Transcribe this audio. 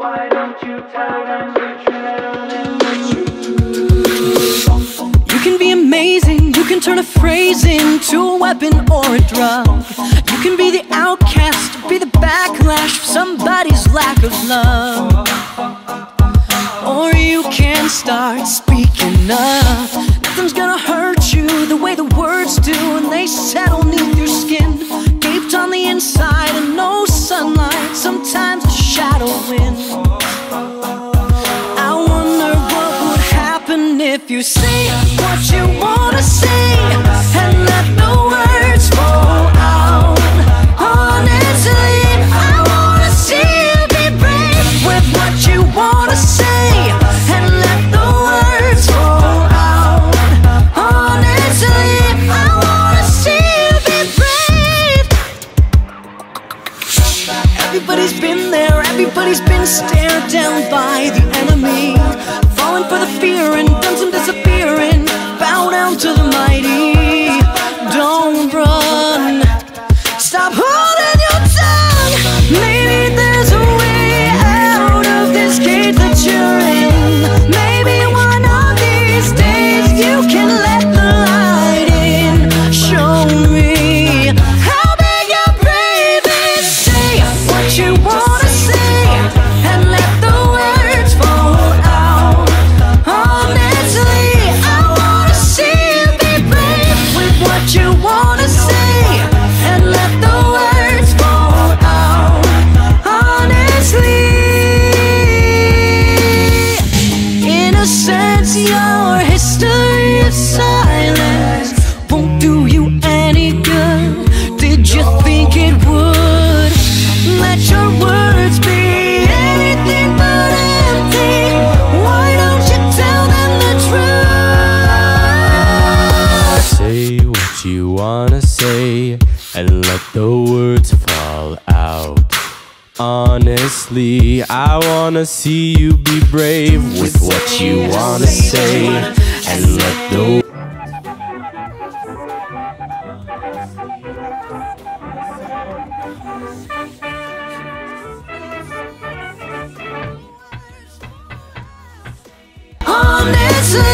Why don't you tell them the truth? You can be amazing, you can turn a phrase into a weapon or a drug. You can be the outcast, be the backlash of somebody's lack of love. Or you can start speaking up. Nothing's gonna hurt you the way the words do, and they settle neath your skin. Gaped on the inside and no sunlight, sometimes a shadow wind. You say what you wanna say and let the words fall out. Honestly, I wanna see you be brave with what you wanna say and let the words fall out. Honestly, I wanna see you be brave. Everybody's been there, everybody's been stared down by the enemy. Falling for the fear and to the mighty. Wanna let the words fall out. Honestly, I wanna see you be brave with what you wanna say and let the Honestly,